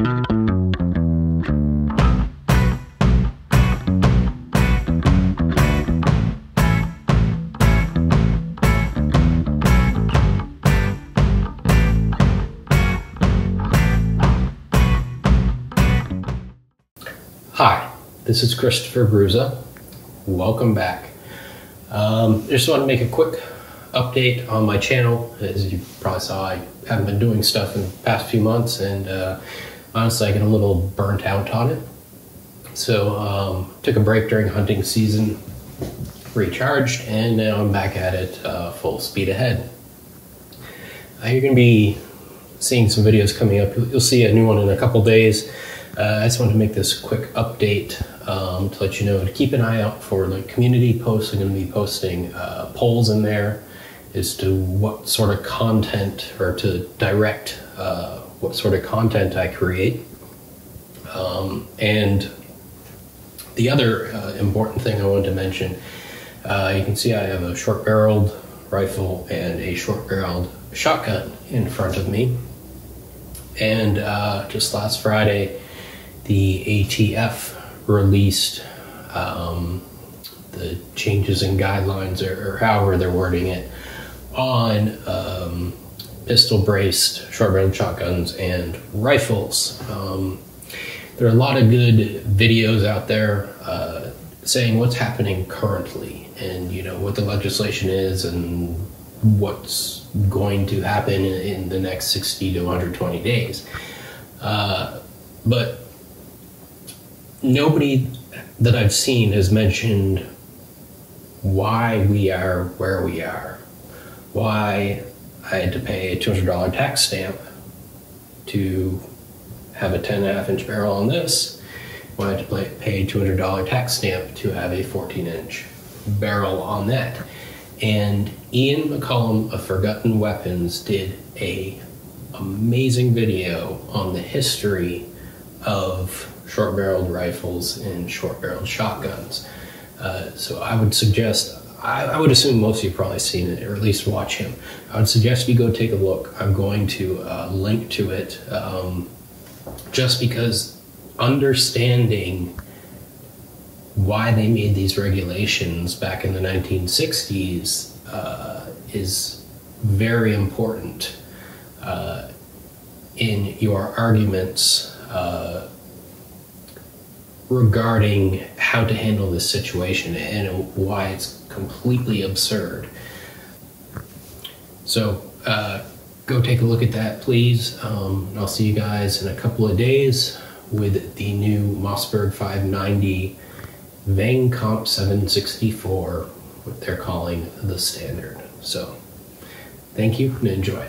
Hi, this is Christopher Brusa. Welcome back. Um, I just want to make a quick update on my channel. As you probably saw, I haven't been doing stuff in the past few months, and uh, honestly, I get a little burnt out on it. So, um, took a break during hunting season, recharged, and now I'm back at it uh, full speed ahead. Uh, you're going to be seeing some videos coming up. You'll see a new one in a couple days. Uh, I just wanted to make this quick update um, to let you know to keep an eye out for like community posts. I'm going to be posting uh, polls in there as to what sort of content or to direct uh, what sort of content I create. Um, and the other uh, important thing I wanted to mention uh, you can see I have a short barreled rifle and a short barreled shotgun in front of me. And uh, just last Friday, the ATF released um, the changes in guidelines, or, or, however they're wording it, on um, pistol braced short barreled shotguns and rifles. Um, there are a lot of good videos out there uh, saying what's happening currently and you know what the legislation is and what's going to happen in, the next 60 to 120 days. Uh, but nobody that I've seen has mentioned why we are where we are, why I had to pay a $200 tax stamp to have a 10 and a half inch barrel on this, I had to pay a $200 tax stamp to have a 14 inch barrel on that. And Ian McCollum of Forgotten Weapons did a amazing video on the history of short barreled rifles and short barreled shotguns. Uh, so I would suggest, I, I, would assume most of you probably seen it, or at least watch him. I would suggest you go take a look. I'm going to uh, link to it um, just because understanding why they made these regulations back in the 1960s uh, is very important uh, in your arguments uh, regarding how to handle this situation and why it's completely absurd. So, uh, go take a look at that, please. Um, I'll see you guys in a couple of days with the new Mossberg 590 Vang Comp 764, what they're calling the standard. So, thank you and enjoy.